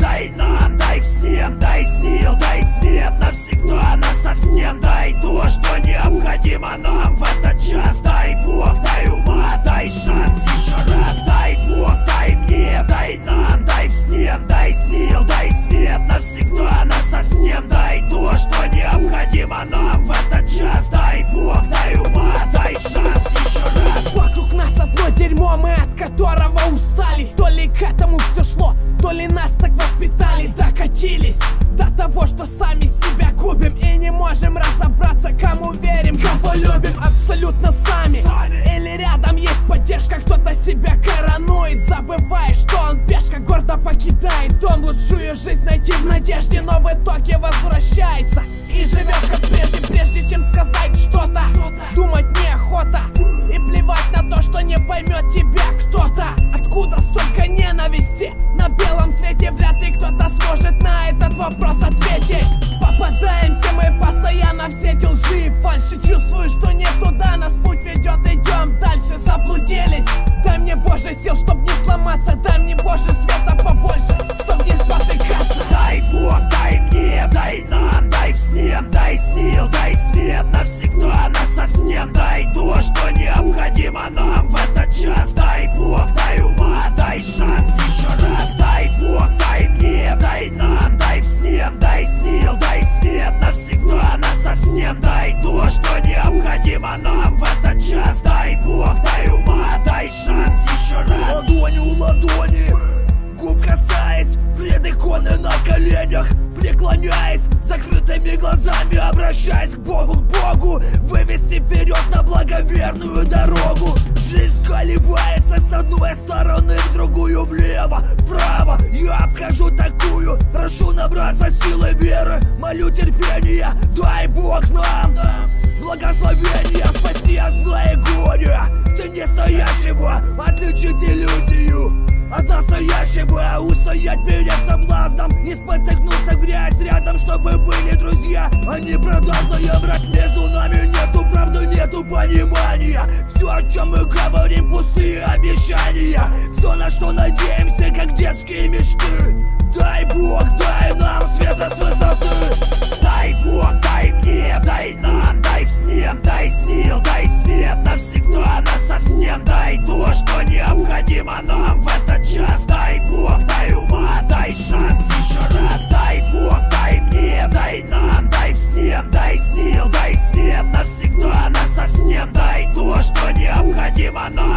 Дай нам, дай всем, дай сил, дай свет Навсегда нас совсем Дай то, что необходимо нам в этот час. Дай Бог, дай ума, дай шанс еще раз. Дай Бог, дай мне, дай нам, дай всем Дай сил, дай свет навсегда нас совсем Дай то, что необходимо нам в этот час. Дай Бог, дай ума, дай шанс еще раз. Вокруг нас одно дерьмо, мы от которого устали. То ли к этому все шло, то ли нас так воспитали Докатились до того, что сами себя губим И не можем разобраться, кому верим, кого любим Абсолютно сами. Или рядом есть поддержка, кто-то себя коронует Забывает, что он пешка, гордо покидает дом. Лучшую жизнь найти в надежде, но в итоге возвращается И живет как прежде, прежде чем сказать что-то. Думать неохота И плевать на то, что не поймет тебя вопрос ответить Попадаемся мы постоянно в сети лжи. Фальши Чувствую, что не туда коленях Преклоняясь, закрытыми глазами Обращаясь к Богу, к Богу. Вывести вперед на благоверную дорогу. Жизнь колебается с одной стороны в другую Влево, вправо, я обхожу такую Прошу набраться силы веры. Молю терпения, дай Бог нам. Благословения, спаси от зла и горя. Ты не стоящего, отличить иллюзию от настоящего. Устоять перед соблазном Не спотыкнуться в грязь рядом, чтобы были друзья. Не продажная мразь между нами Нету правды, нету понимания. Все, о чем мы говорим, пустые обещания. Все, на что надеемся, как детские мечты Demon